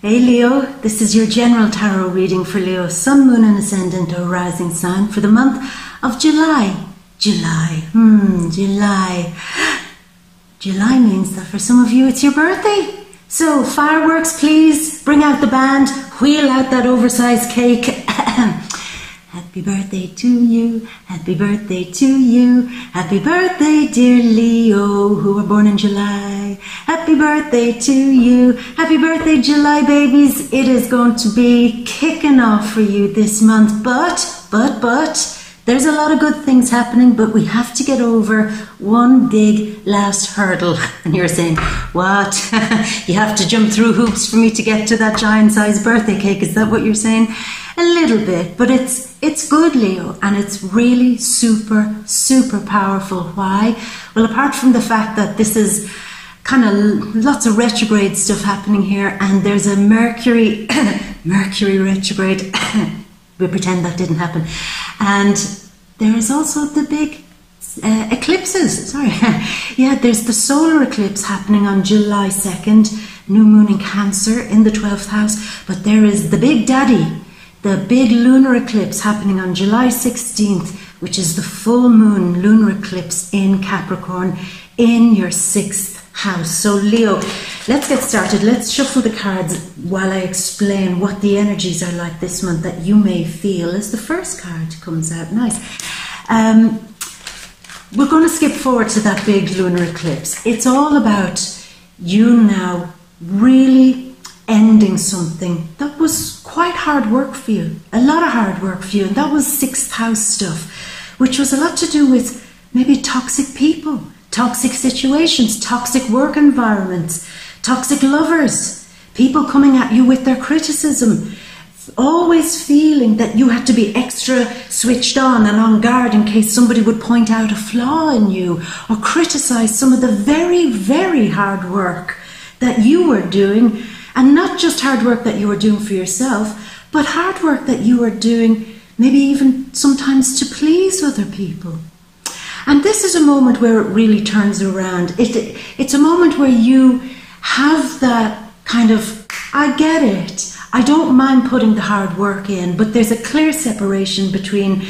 Hey Leo, this is your general tarot reading for Leo, Sun, Moon, and Ascendant or Rising sign for the month of July. July, hmm, July. July means that for some of you it's your birthday. So, fireworks, please. Bring out the band. Wheel out that oversized cake. Happy birthday to you. Happy birthday to you. Happy birthday, dear Leo, who were born in July. Happy birthday to you. Happy birthday, July babies. It is going to be kicking off for you this month. But, but, but, there's a lot of good things happening, but we have to get over one big last hurdle. And you're saying, What? you have to jump through hoops for me to get to that giant sized birthday cake. Is that what you're saying? A little bit, but it's it's good, Leo, and it's really super, super powerful. Why? Well, apart from the fact that this is kind of lots of retrograde stuff happening here, and there's a Mercury Mercury retrograde. we pretend that didn't happen. And there is also the big uh, eclipses. Sorry. yeah, there's the solar eclipse happening on July 2nd, new moon in Cancer in the 12th house. But there is the big daddy, the big lunar eclipse happening on July 16th, which is the full moon lunar eclipse in Capricorn in your sixth house. So, Leo, let's get started. Let's shuffle the cards while I explain what the energies are like this month that you may feel as the first card comes out. Nice. Um, we're going to skip forward to that big lunar eclipse. It's all about you now really ending something that was quite hard work for you, a lot of hard work for you, and that was sixth house stuff, which was a lot to do with maybe toxic people toxic situations, toxic work environments, toxic lovers, people coming at you with their criticism, always feeling that you had to be extra switched on and on guard in case somebody would point out a flaw in you or criticize some of the very, very hard work that you were doing. And not just hard work that you were doing for yourself, but hard work that you were doing maybe even sometimes to please other people. And this is a moment where it really turns around. It, it's a moment where you have that kind of, I get it. I don't mind putting the hard work in, but there's a clear separation between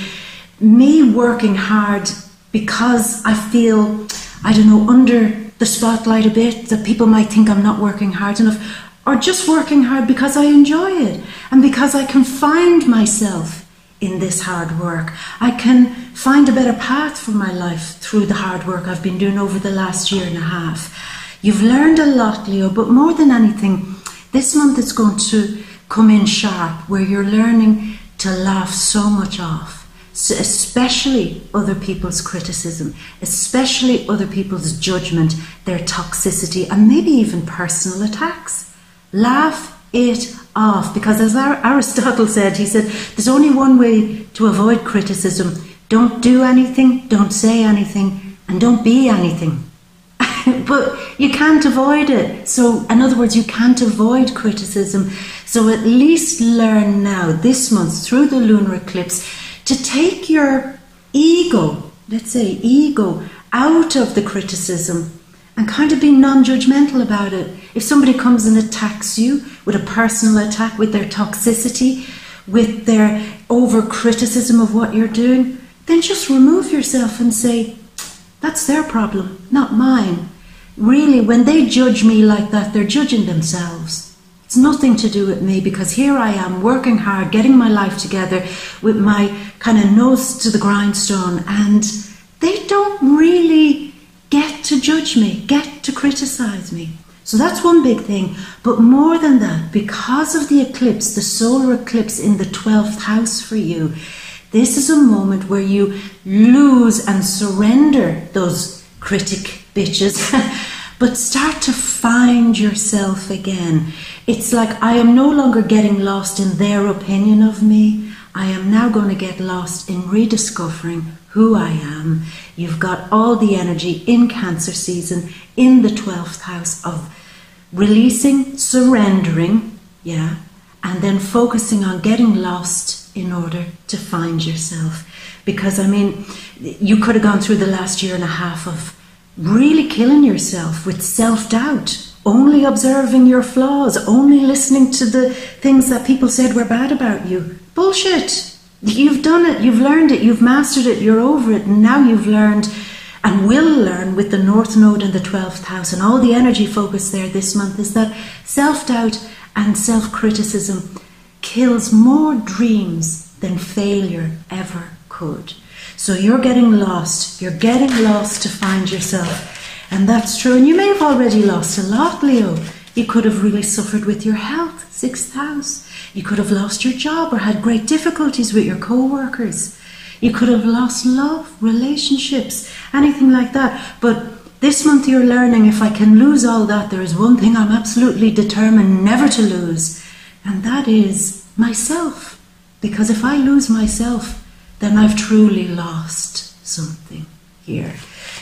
me working hard because I feel, I don't know, under the spotlight a bit, that people might think I'm not working hard enough, or just working hard because I enjoy it and because I can find myself in this hard work. I can find a better path for my life through the hard work I've been doing over the last year and a half. You've learned a lot, Leo, but more than anything, this month is going to come in sharp where you're learning to laugh so much off. Especially other people's criticism, especially other people's judgment, their toxicity, and maybe even personal attacks. Laugh it off because, as Aristotle said, he said, there's only one way to avoid criticism don't do anything, don't say anything, and don't be anything. but you can't avoid it. So, in other words, you can't avoid criticism. So, at least learn now, this month, through the lunar eclipse, to take your ego, let's say ego, out of the criticism and kind of be non judgmental about it. If somebody comes and attacks you with a personal attack, with their toxicity, with their over criticism of what you're doing, then just remove yourself and say, that's their problem, not mine. Really, when they judge me like that, they're judging themselves. It's nothing to do with me because here I am working hard, getting my life together with my kind of nose to the grindstone, and they don't really get to judge me, get to criticize me. So that's one big thing. But more than that, because of the eclipse, the solar eclipse in the 12th house for you, this is a moment where you lose and surrender those critic bitches, but start to find yourself again. It's like I am no longer getting lost in their opinion of me. I am now going to get lost in rediscovering who I am. You've got all the energy in Cancer season in the 12th house of releasing, surrendering, yeah, and then focusing on getting lost in order to find yourself. Because, I mean, you could have gone through the last year and a half of really killing yourself with self doubt only observing your flaws, only listening to the things that people said were bad about you. Bullshit. You've done it, you've learned it, you've mastered it, you're over it, and now you've learned and will learn with the North Node in the 12th house and all the energy focus there this month is that self doubt and self criticism kills more dreams than failure ever could. So you're getting lost, you're getting lost to find yourself. And that's true. And you may have already lost a lot, Leo. You could have really suffered with your health, sixth house. You could have lost your job or had great difficulties with your co workers. You could have lost love, relationships, anything like that. But this month you're learning if I can lose all that, there is one thing I'm absolutely determined never to lose, and that is myself. Because if I lose myself, then I've truly lost something here.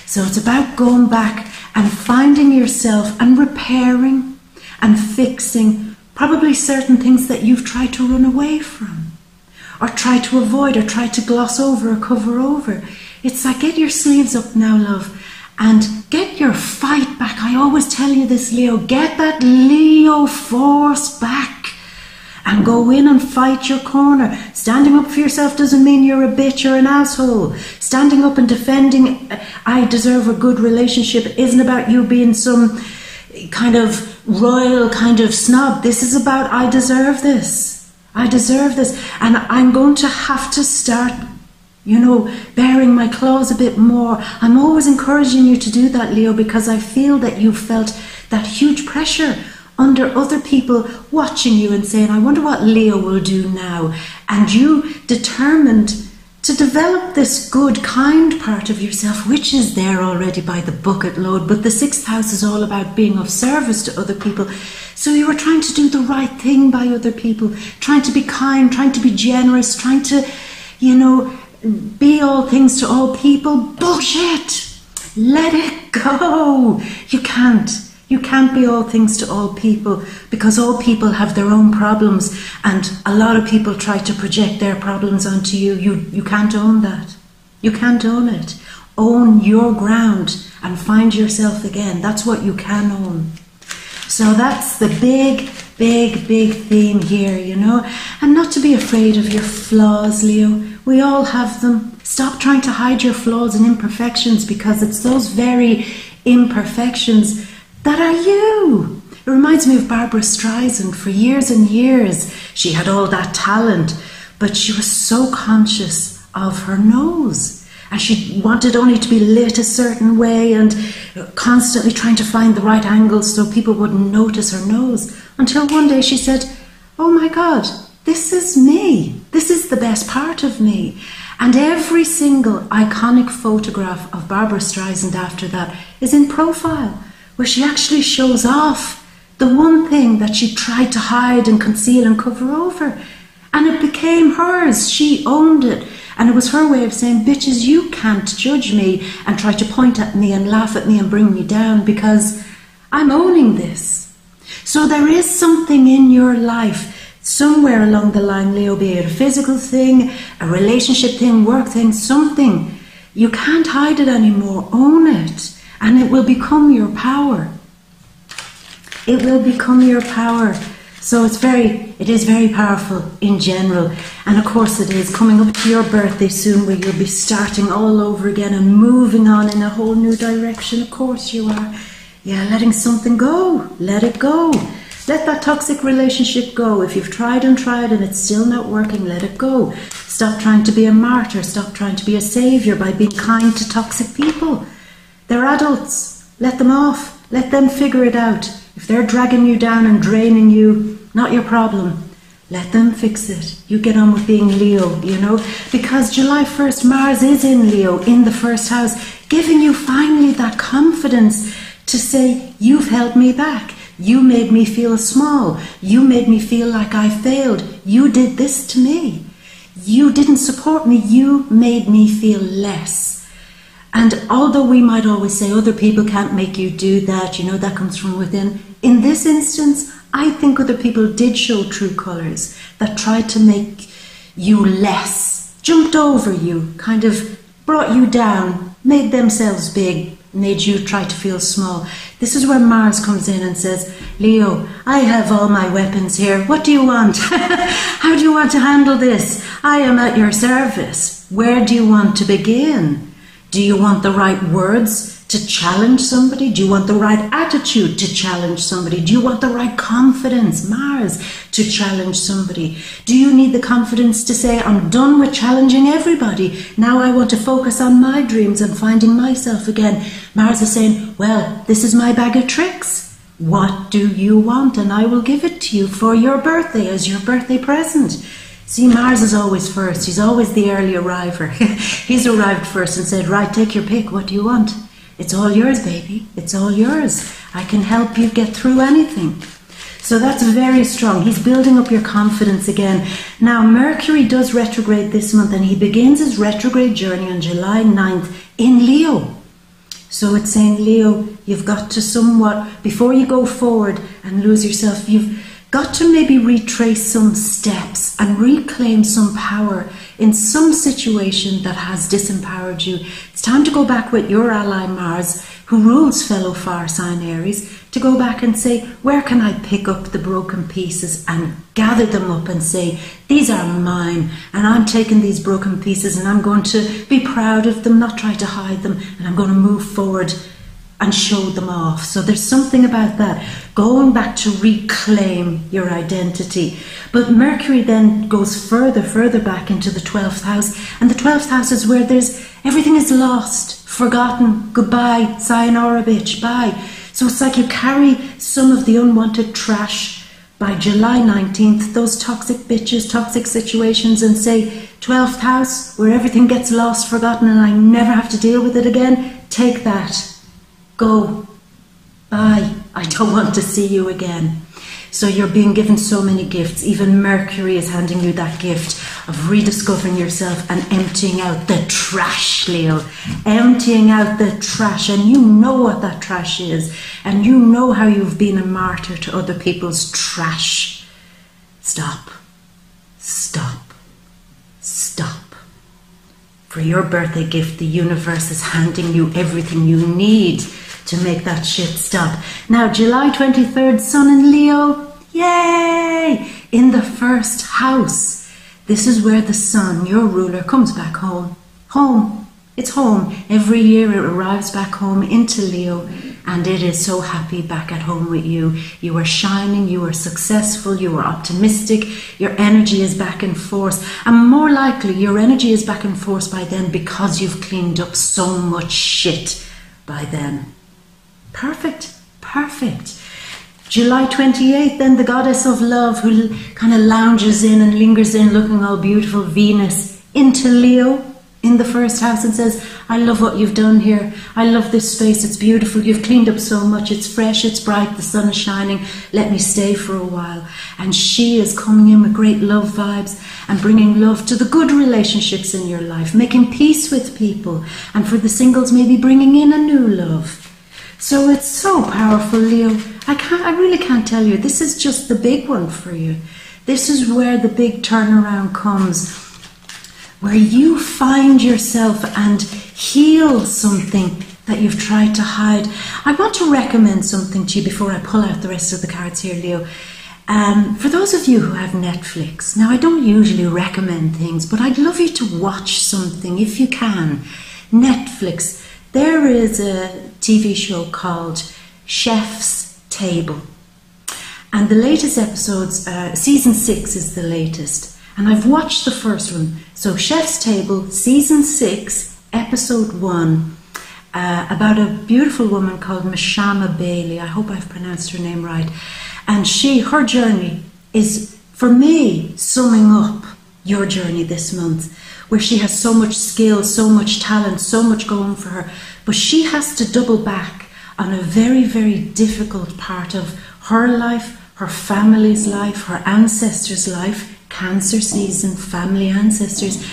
So it's about going back and finding yourself and repairing and fixing probably certain things that you've tried to run away from or try to avoid or try to gloss over or cover over. It's like get your sleeves up now, love, and get your fight back. I always tell you this, Leo, get that Leo force back and go in and fight your corner. Standing up for yourself doesn't mean you're a bitch or an asshole. Standing up and defending, uh, I deserve a good relationship, isn't about you being some kind of royal kind of snob. This is about I deserve this. I deserve this. And I'm going to have to start, you know, baring my claws a bit more. I'm always encouraging you to do that, Leo, because I feel that you've felt that huge pressure under other people watching you and saying, I wonder what Leo will do now. And you determined to develop this good, kind part of yourself, which is there already by the bucket load. But the sixth house is all about being of service to other people. So you were trying to do the right thing by other people, trying to be kind, trying to be generous, trying to, you know, be all things to all people. Bullshit! Let it go! You can't. You can't be all things to all people because all people have their own problems, and a lot of people try to project their problems onto you. You, you can't own that. You can't own it. Own your ground and find yourself again. That's what you can own. So that's the big, big, big theme here, you know. And not to be afraid of your flaws, Leo. We all have them. Stop trying to hide your flaws and imperfections because it's those very imperfections that are you. It reminds me of Barbra Streisand. For years and years, she had all that talent, but she was so conscious of her nose. And she wanted only to be lit a certain way and constantly trying to find the right angles so people wouldn't notice her nose. Until one day she said, Oh my God, this is me. This is the best part of me. And every single iconic photograph of Barbra Streisand after that is in profile where she actually shows off the one thing that she tried to hide and conceal and cover over. And it became hers. She owned it. And it was her way of saying, bitches, you can't judge me and try to point at me and laugh at me and bring me down because I'm owning this. So there is something in your life, somewhere along the line, Leo, be it a physical thing, a relationship thing, work thing, something. You can't hide it anymore. Own it and it will become your power. It will become your power. So it's very, it is very powerful in general. And of course, it is coming up to your birthday soon where you'll be starting all over again and moving on in a whole new direction. Of course, you are. Yeah, letting something go. Let it go. Let that toxic relationship go. If you've tried and tried and it's still not working, let it go. Stop trying to be a martyr. Stop trying to be a savior by being kind to toxic people. They're adults. Let them off. Let them figure it out. If they're dragging you down and draining you, not your problem. Let them fix it. You get on with being Leo, you know, because July 1st, Mars is in Leo, in the first house, giving you finally that confidence to say, You've held me back. You made me feel small. You made me feel like I failed. You did this to me. You didn't support me. You made me feel less. And although we might always say other people can't make you do that, you know, that comes from within, in this instance, I think other people did show true colours that tried to make you less, jumped over you, kind of brought you down, made themselves big, made you try to feel small. This is where Mars comes in and says, Leo, I have all my weapons here. What do you want? How do you want to handle this? I am at your service. Where do you want to begin? Do you want the right words? to challenge somebody? Do you want the right attitude to challenge somebody? Do you want the right confidence, Mars, to challenge somebody? Do you need the confidence to say, I'm done with challenging everybody. Now I want to focus on my dreams and finding myself again? Mars is saying, Well, this is my bag of tricks. What do you want? And I will give it to you for your birthday as your birthday present. See, Mars is always first. He's always the early arriver. He's arrived first and said, Right, take your pick. What do you want? It's all yours, baby. It's all yours. I can help you get through anything. So that's very strong. He's building up your confidence again. Now, Mercury does retrograde this month and he begins his retrograde journey on July 9th in Leo. So it's saying, Leo, you've got to somewhat, before you go forward and lose yourself, you've got to maybe retrace some steps and reclaim some power in some situation that has disempowered you. It's time to go back with your ally Mars, who rules fellow fire sign Aries, to go back and say, where can I pick up the broken pieces and gather them up and say, these are mine, and I'm taking these broken pieces and I'm going to be proud of them, not try to hide them, and I'm going to move forward and showed them off. So there's something about that, going back to reclaim your identity. But Mercury then goes further, further back into the 12th house, and the 12th house is where there's everything is lost, forgotten, goodbye, sayonara bitch, bye. So it's like you carry some of the unwanted trash by July 19th, those toxic bitches, toxic situations, and say, 12th house, where everything gets lost, forgotten, and I never have to deal with it again, take that Go. Bye. I don't want to see you again. So you're being given so many gifts. Even Mercury is handing you that gift of rediscovering yourself and emptying out the trash, Leo. Emptying out the trash. And you know what that trash is. And you know how you've been a martyr to other people's trash. Stop. Stop. Stop. For your birthday gift, the universe is handing you everything you need to make that shit stop. Now, July 23rd, Sun in Leo, yay! In the first house. This is where the Sun, your ruler, comes back home. Home. It's home. Every year it arrives back home into Leo and it is so happy back at home with you. You are shining, you are successful, you are optimistic, your energy is back in force. And more likely, your energy is back in force by then because you've cleaned up so much shit by then. Perfect, perfect. July 28th, then the goddess of love who kind of lounges in and lingers in looking all beautiful, Venus, into Leo in the first house and says, I love what you've done here. I love this space. It's beautiful. You've cleaned up so much. It's fresh. It's bright. The sun is shining. Let me stay for a while. And she is coming in with great love vibes and bringing love to the good relationships in your life, making peace with people. And for the singles, maybe bringing in a new love. So it's so powerful, Leo. I can't I really can't tell you. This is just the big one for you. This is where the big turnaround comes. Where you find yourself and heal something that you've tried to hide. I want to recommend something to you before I pull out the rest of the cards here, Leo. Um, for those of you who have Netflix, now I don't usually recommend things, but I'd love you to watch something if you can. Netflix. There is a TV show called Chef's Table. And the latest episodes, uh, season six is the latest. And I've watched the first one. So, Chef's Table, season six, episode one, uh, about a beautiful woman called Mashama Bailey. I hope I've pronounced her name right. And she, her journey is, for me, summing up your journey this month where she has so much skill, so much talent, so much going for her. But she has to double back on a very, very difficult part of her life, her family's life, her ancestors' life, cancer season, family ancestors,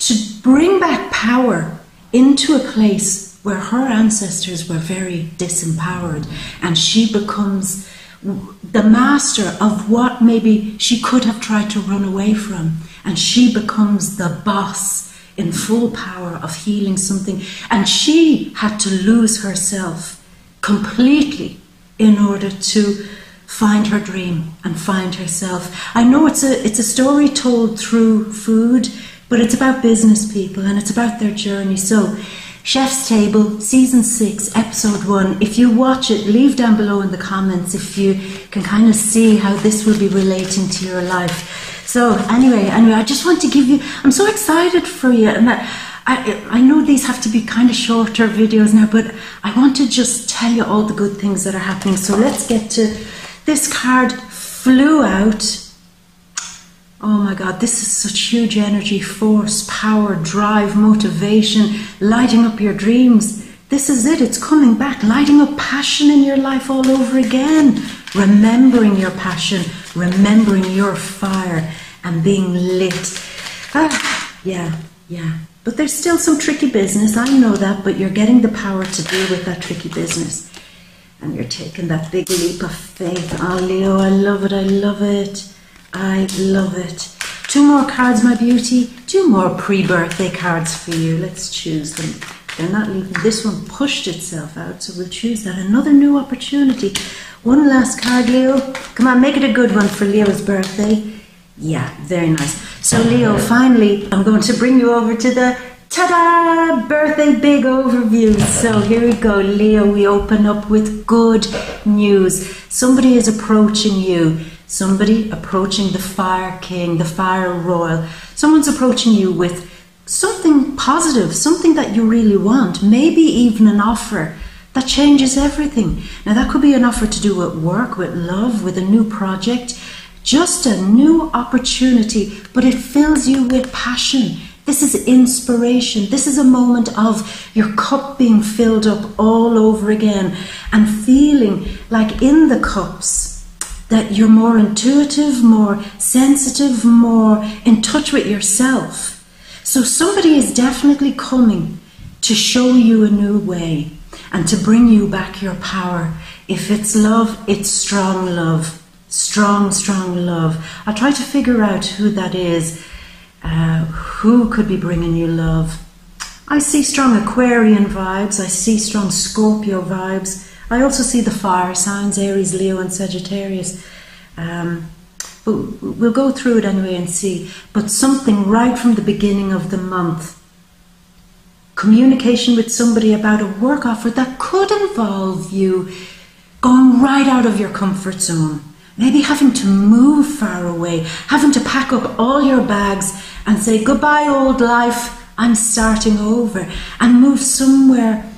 to bring back power into a place where her ancestors were very disempowered and she becomes the master of what maybe she could have tried to run away from and she becomes the boss in full power of healing something. And she had to lose herself completely in order to find her dream and find herself. I know it's a it's a story told through food, but it's about business people and it's about their journey. So Chef's Table, Season 6, Episode 1. If you watch it, leave down below in the comments if you can kind of see how this will be relating to your life. So, anyway, anyway, I just want to give you, I'm so excited for you. And that, I, I know these have to be kind of shorter videos now, but I want to just tell you all the good things that are happening. So, let's get to this card flew out Oh my God, this is such huge energy, force, power, drive, motivation, lighting up your dreams. This is it, it's coming back, lighting up passion in your life all over again. Remembering your passion, remembering your fire, and being lit. Ah, yeah, yeah. But there's still some tricky business, I know that, but you're getting the power to deal with that tricky business. And you're taking that big leap of faith. Oh, Leo, I love it, I love it. I love it. Two more cards, my beauty. Two more pre-birthday cards for you. Let's choose them. They're not leaving. This one pushed itself out, so we'll choose that. Another new opportunity. One last card, Leo. Come on, make it a good one for Leo's birthday. Yeah, very nice. So, Leo, finally, I'm going to bring you over to the ta-da birthday big overview. So here we go, Leo. We open up with good news. Somebody is approaching you somebody approaching the fire king, the fire royal, someone's approaching you with something positive, something that you really want, maybe even an offer that changes everything. Now, that could be an offer to do with work, with love, with a new project, just a new opportunity, but it fills you with passion. This is inspiration. This is a moment of your cup being filled up all over again and feeling like in the cups that you're more intuitive, more sensitive, more in touch with yourself. So somebody is definitely coming to show you a new way and to bring you back your power. If it's love, it's strong love. Strong, strong love. I'll try to figure out who that is. Uh, who could be bringing you love? I see strong Aquarian vibes. I see strong Scorpio vibes. I also see the fire signs Aries, Leo, and Sagittarius. Um, but we'll go through it anyway and see. But something right from the beginning of the month communication with somebody about a work offer that could involve you going right out of your comfort zone. Maybe having to move far away, having to pack up all your bags and say, Goodbye, old life, I'm starting over, and move somewhere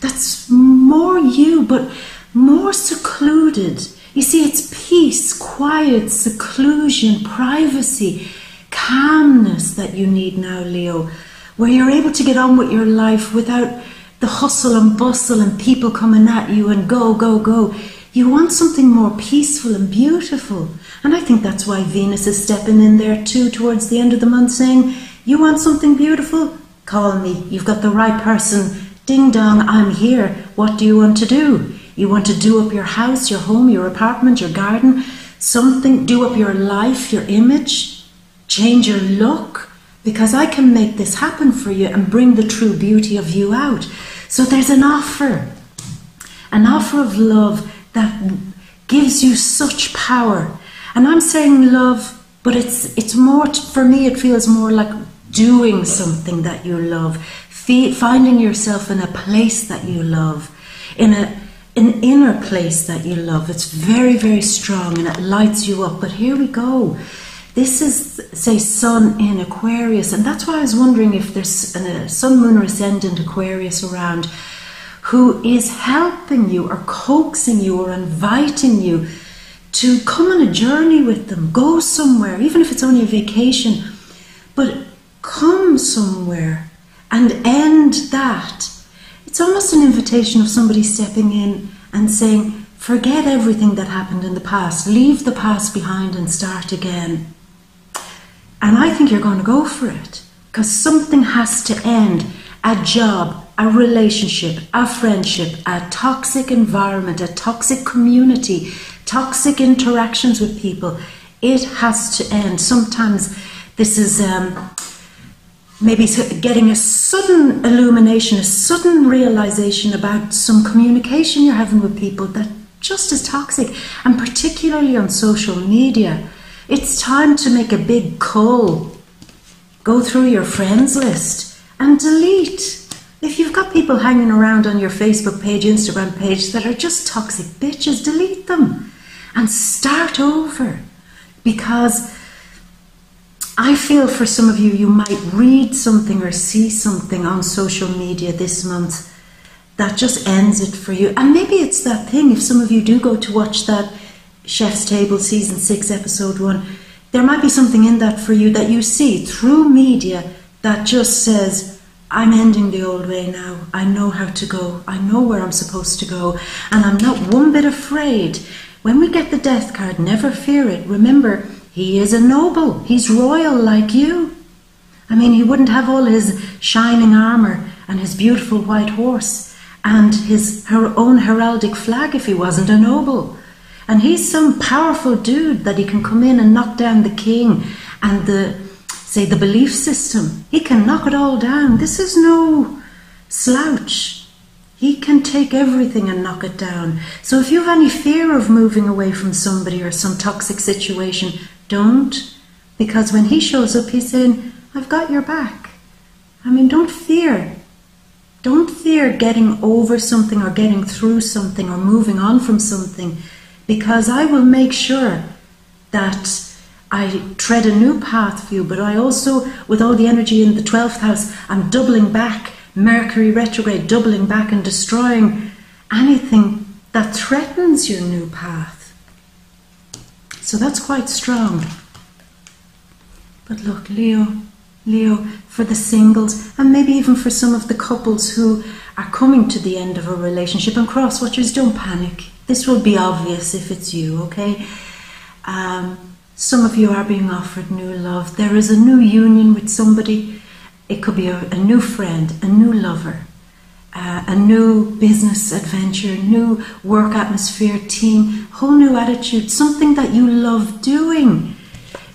that's more you, but more secluded. You see, it's peace, quiet, seclusion, privacy, calmness that you need now, Leo, where you're able to get on with your life without the hustle and bustle and people coming at you and go, go, go. You want something more peaceful and beautiful. And I think that's why Venus is stepping in there too towards the end of the month saying, You want something beautiful? Call me. You've got the right person Ding dong, I'm here. What do you want to do? You want to do up your house, your home, your apartment, your garden, something, do up your life, your image, change your look, because I can make this happen for you and bring the true beauty of you out. So there's an offer, an offer of love that gives you such power. And I'm saying love, but it's it's more for me. It feels more like doing something that you love, finding yourself in a place that you love, in a an inner place that you love. It's very, very strong and it lights you up. But here we go. This is, say, Sun in Aquarius, and that's why I was wondering if there's a Sun, Moon, Ascendant Aquarius around who is helping you or coaxing you or inviting you to come on a journey with them, go somewhere, even if it's only a vacation, but come somewhere and end that. It's almost an invitation of somebody stepping in and saying, Forget everything that happened in the past, leave the past behind and start again. And I think you're going to go for it because something has to end a job, a relationship, a friendship, a toxic environment, a toxic community, toxic interactions with people. It has to end. Sometimes this is. Um, maybe getting a sudden illumination, a sudden realization about some communication you're having with people that just as toxic, and particularly on social media. It's time to make a big call. Go through your friends list and delete. If you've got people hanging around on your Facebook page, Instagram page that are just toxic bitches, delete them and start over. Because I feel for some of you, you might read something or see something on social media this month that just ends it for you. And maybe it's that thing, if some of you do go to watch that Chef's Table season six, episode one, there might be something in that for you that you see through media that just says, I'm ending the old way now. I know how to go. I know where I'm supposed to go. And I'm not one bit afraid. When we get the death card, never fear it. Remember, he is a noble, he's royal like you. I mean, he wouldn't have all his shining armour and his beautiful white horse and his her own heraldic flag if he wasn't a noble. And he's some powerful dude that he can come in and knock down the king and the say the belief system. He can knock it all down. This is no slouch. He can take everything and knock it down. So if you have any fear of moving away from somebody or some toxic situation, don't, because when he shows up, he's saying, I've got your back. I mean, don't fear. Don't fear getting over something or getting through something or moving on from something, because I will make sure that I tread a new path for you, but I also, with all the energy in the 12th house, I'm doubling back, Mercury retrograde, doubling back and destroying anything that threatens your new path. So that's quite strong. But look, Leo, Leo, for the singles, and maybe even for some of the couples who are coming to the end of a relationship, and cross watchers, don't panic. This will be obvious if it's you, okay? Um, some of you are being offered new love. There is a new union with somebody. It could be a, a new friend, a new lover uh, a new business adventure, new work atmosphere, team, whole new attitude, something that you love doing.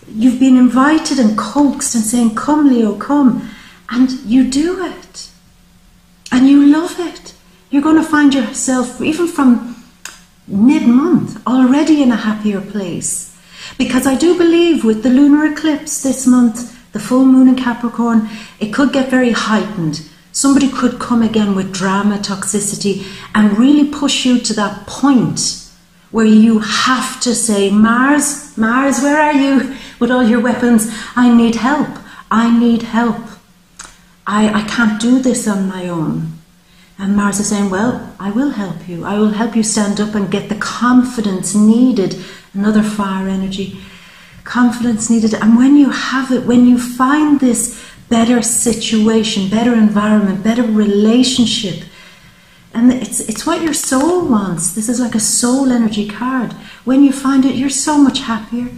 You've been invited and coaxed and saying, Come, Leo, come. And you do it. And you love it. You're going to find yourself, even from mid month, already in a happier place. Because I do believe with the lunar eclipse this month, the full moon in Capricorn, it could get very heightened Somebody could come again with drama, toxicity, and really push you to that point where you have to say, Mars, Mars, where are you with all your weapons? I need help. I need help. I, I can't do this on my own. And Mars is saying, Well, I will help you. I will help you stand up and get the confidence needed. Another fire energy. Confidence needed. And when you have it, when you find this better situation, better environment, better relationship. And it's, it's what your soul wants. This is like a soul energy card. When you find it, you're so much happier.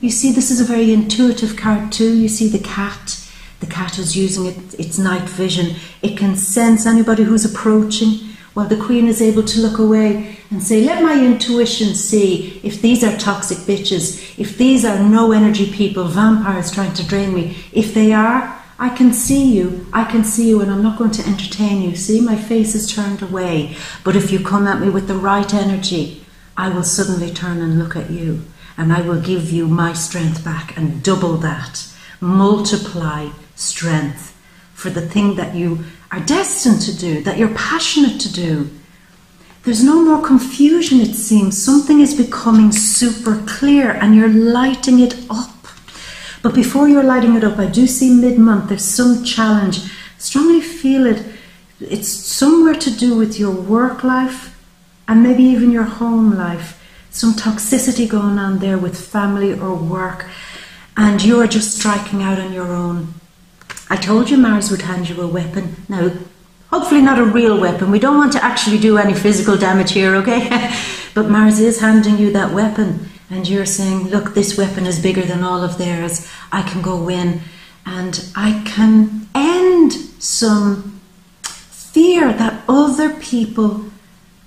You see, this is a very intuitive card too. You see the cat. The cat is using it, its night vision. It can sense anybody who's approaching, the queen is able to look away and say, Let my intuition see if these are toxic bitches, if these are no energy people, vampires trying to drain me. If they are, I can see you, I can see you, and I'm not going to entertain you. See, my face is turned away. But if you come at me with the right energy, I will suddenly turn and look at you, and I will give you my strength back and double that. Multiply strength for the thing that you are destined to do, that you're passionate to do. There's no more confusion, it seems. Something is becoming super clear, and you're lighting it up but before you're lighting it up, I do see mid month there's some challenge. Strongly feel it. It's somewhere to do with your work life and maybe even your home life. Some toxicity going on there with family or work, and you're just striking out on your own. I told you Mars would hand you a weapon. Now, hopefully, not a real weapon. We don't want to actually do any physical damage here, okay? but Mars is handing you that weapon and you're saying, look, this weapon is bigger than all of theirs. I can go in and I can end some fear that other people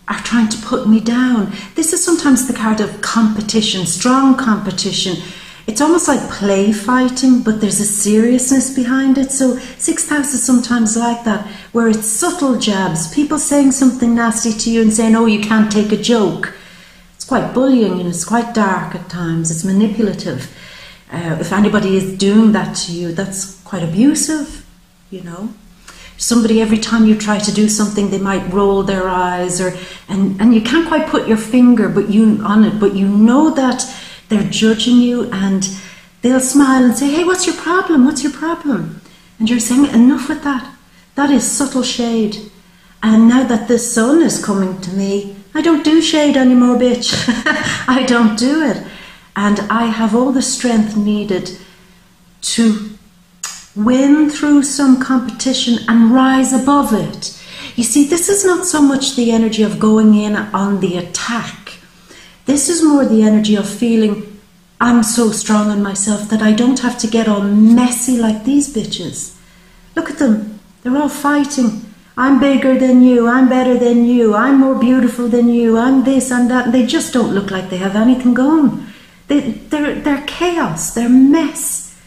are trying to put me down. This is sometimes the card of competition, strong competition. It's almost like play fighting, but there's a seriousness behind it. So sixth house is sometimes like that, where it's subtle jabs, people saying something nasty to you and saying, "Oh, you can't take a joke." It's quite bullying and it's quite dark at times. It's manipulative. Uh, if anybody is doing that to you, that's quite abusive. You know, somebody every time you try to do something, they might roll their eyes, or and and you can't quite put your finger, but you on it, but you know that they're judging you and they'll smile and say, Hey, what's your problem? What's your problem? And you're saying, Enough with that. That is subtle shade. And now that the sun is coming to me, I don't do shade anymore, bitch. I don't do it. And I have all the strength needed to win through some competition and rise above it. You see, this is not so much the energy of going in on the attack this is more the energy of feeling I'm so strong in myself that I don't have to get all messy like these bitches. Look at them. They're all fighting. I'm bigger than you. I'm better than you. I'm more beautiful than you. I'm this, I'm that. They just don't look like they have anything going. They, they're, they're chaos. They're mess.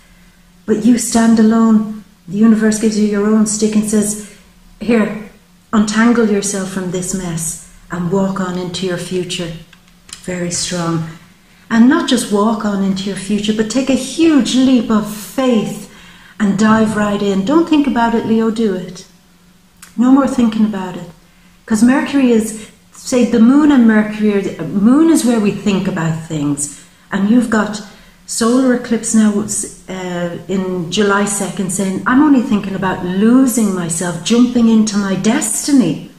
But you stand alone. The universe gives you your own stick and says, Here, untangle yourself from this mess and walk on into your future very strong. And not just walk on into your future, but take a huge leap of faith and dive right in. Don't think about it, Leo, do it. No more thinking about it. Because Mercury is, say, the moon and Mercury, moon is where we think about things. And you've got solar eclipse now uh, in July 2nd saying, I'm only thinking about losing myself, jumping into my destiny.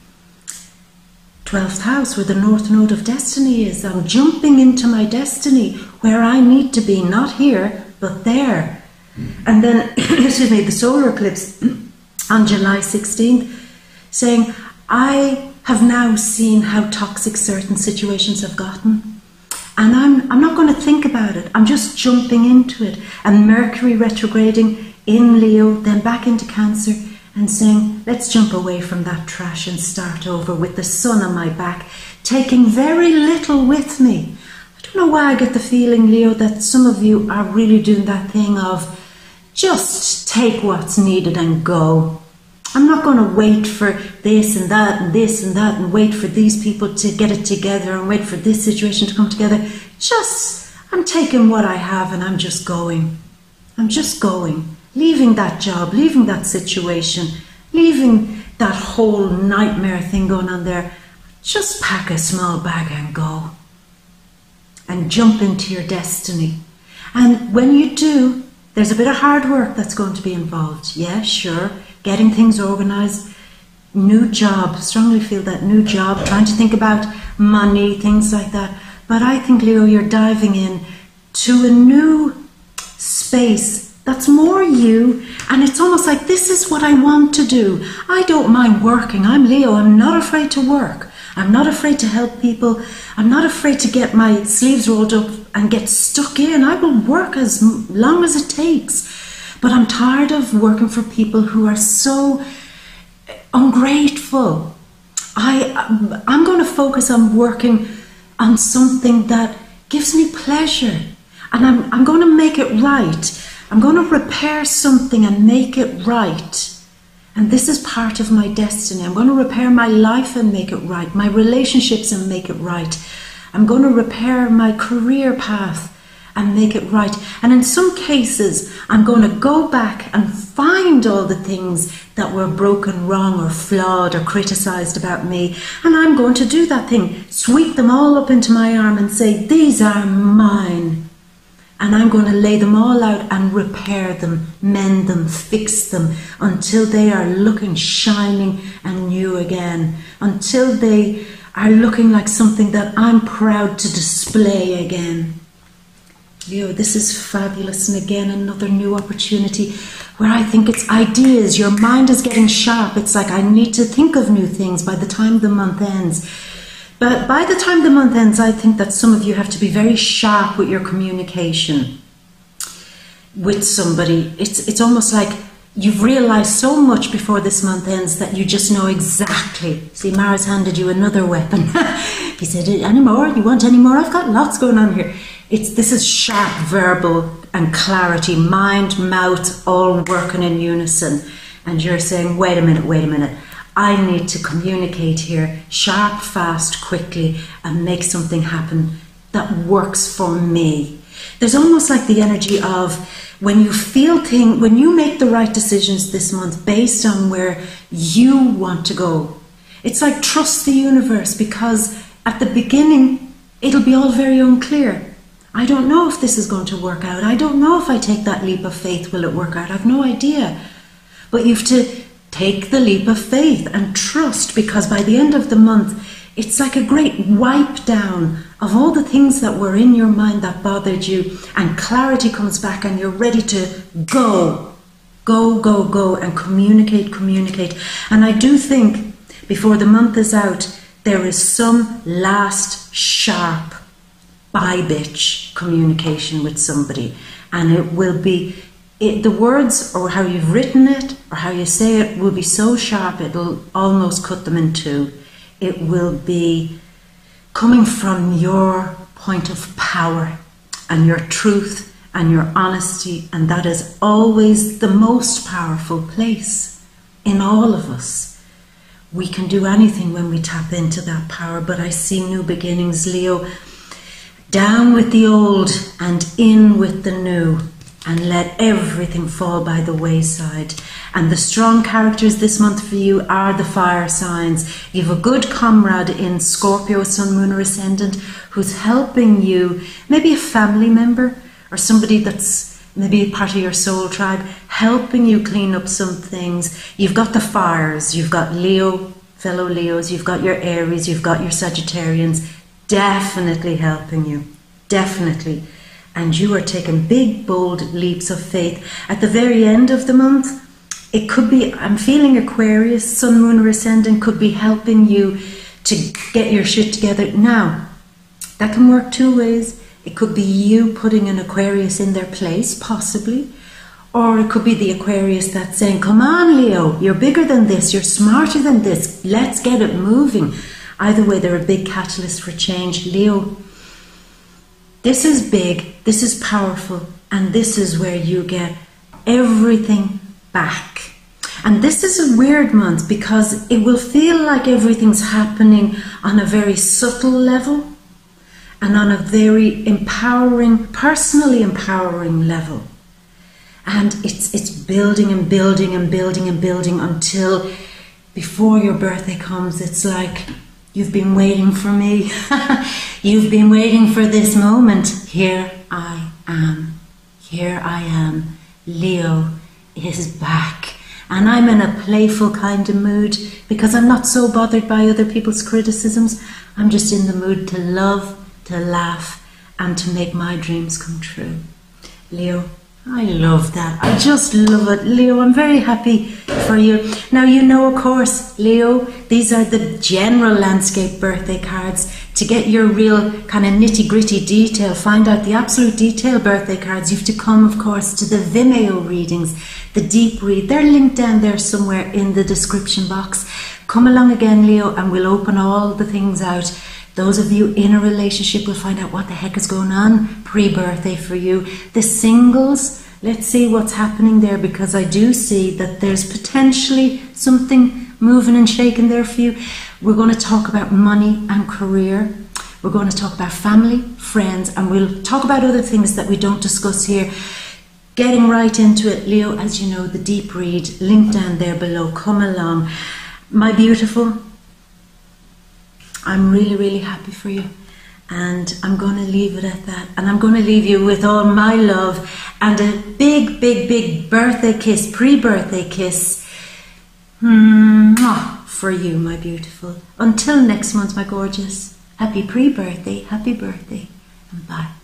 12th house, where the north node of destiny is. I'm jumping into my destiny where I need to be, not here, but there. And then, excuse me, the solar eclipse on July 16th saying, I have now seen how toxic certain situations have gotten. And I'm, I'm not going to think about it. I'm just jumping into it. And Mercury retrograding in Leo, then back into Cancer and saying, let's jump away from that trash and start over with the sun on my back, taking very little with me. I don't know why I get the feeling, Leo, that some of you are really doing that thing of just take what's needed and go. I'm not going to wait for this and that and this and that and wait for these people to get it together and wait for this situation to come together. Just, I'm taking what I have and I'm just going. I'm just going leaving that job, leaving that situation, leaving that whole nightmare thing going on there, just pack a small bag and go. And jump into your destiny. And when you do, there's a bit of hard work that's going to be involved. Yeah, sure. Getting things organized, new job, strongly feel that new job, trying to think about money, things like that. But I think, Leo, you're diving in to a new space that's more you. And it's almost like this is what I want to do. I don't mind working. I'm Leo. I'm not afraid to work. I'm not afraid to help people. I'm not afraid to get my sleeves rolled up and get stuck in. I will work as long as it takes. But I'm tired of working for people who are so eh, ungrateful. I, uh, I'm going to focus on working on something that gives me pleasure. And I'm, I'm going to make it right. I'm going to repair something and make it right. And this is part of my destiny. I'm going to repair my life and make it right, my relationships and make it right. I'm going to repair my career path and make it right. And in some cases, I'm going to go back and find all the things that were broken, wrong, or flawed, or criticized about me. And I'm going to do that thing, sweep them all up into my arm and say, These are mine and I'm going to lay them all out and repair them, mend them, fix them until they are looking shining and new again, until they are looking like something that I'm proud to display again. Leo, this is fabulous, and again, another new opportunity where I think it's ideas. Your mind is getting sharp. It's like I need to think of new things by the time the month ends. But by the time the month ends, I think that some of you have to be very sharp with your communication with somebody. It's, it's almost like you've realized so much before this month ends that you just know exactly. See, Mars handed you another weapon. he said, Any more? You want any more? I've got lots going on here. It's this is sharp verbal and clarity, mind, mouth, all working in unison. And you're saying, wait a minute, wait a minute. I need to communicate here sharp, fast, quickly, and make something happen that works for me. There's almost like the energy of when you feel thing, when you make the right decisions this month based on where you want to go. It's like trust the universe because at the beginning it'll be all very unclear. I don't know if this is going to work out. I don't know if I take that leap of faith, will it work out? I've no idea. But you have to take the leap of faith and trust because by the end of the month, it's like a great wipe down of all the things that were in your mind that bothered you, and clarity comes back, and you're ready to go, go, go, go, and communicate, communicate. And I do think before the month is out, there is some last sharp by bitch communication with somebody, and it will be it, the words or how you've written it or how you say it will be so sharp it'll almost cut them in two. It will be coming from your point of power and your truth and your honesty, and that is always the most powerful place in all of us. We can do anything when we tap into that power, but I see new beginnings, Leo. Down with the old and in with the new and let everything fall by the wayside. And the strong characters this month for you are the fire signs. You have a good comrade in Scorpio, Sun, Moon, or Ascendant who's helping you, maybe a family member or somebody that's maybe part of your soul tribe, helping you clean up some things. You've got the fires, you've got Leo, fellow Leos, you've got your Aries, you've got your Sagittarians, definitely helping you. Definitely and you are taking big, bold leaps of faith. At the very end of the month, it could be, I'm feeling Aquarius, Sun, Moon, or Ascendant could be helping you to get your shit together. Now, that can work two ways. It could be you putting an Aquarius in their place, possibly. Or it could be the Aquarius that's saying, Come on, Leo, you're bigger than this, you're smarter than this, let's get it moving. Either way, they're a big catalyst for change. Leo this is big, this is powerful, and this is where you get everything back. And this is a weird month because it will feel like everything's happening on a very subtle level and on a very empowering, personally empowering level. And it's, it's building and building and building and building until before your birthday comes, it's like You've been waiting for me. You've been waiting for this moment. Here I am. Here I am. Leo is back. And I'm in a playful kind of mood because I'm not so bothered by other people's criticisms. I'm just in the mood to love, to laugh, and to make my dreams come true. Leo, I love that. I just love it. Leo, I'm very happy for you. Now, you know, of course, Leo, these are the general landscape birthday cards. To get your real kind of nitty gritty detail, find out the absolute detail birthday cards, you have to come, of course, to the Vimeo readings, the deep read. They're linked down there somewhere in the description box. Come along again, Leo, and we'll open all the things out. Those of you in a relationship will find out what the heck is going on pre birthday for you. The singles, let's see what's happening there because I do see that there's potentially something moving and shaking there for you. We're going to talk about money and career. We're going to talk about family, friends, and we'll talk about other things that we don't discuss here. Getting right into it, Leo, as you know, the deep read, link down there below. Come along. My beautiful, I'm really, really happy for you. And I'm going to leave it at that. And I'm going to leave you with all my love and a big, big, big birthday kiss, pre birthday kiss for you, my beautiful. Until next month, my gorgeous. Happy pre birthday, happy birthday, and bye.